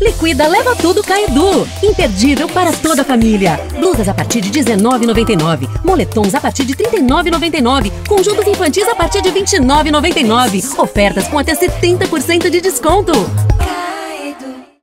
Liquida Leva Tudo Caedu. Imperdível para toda a família. Blusas a partir de R$19,99. Moletons a partir de R$39,99. Conjuntos infantis a partir de R$29,99. Ofertas com até 70% de desconto.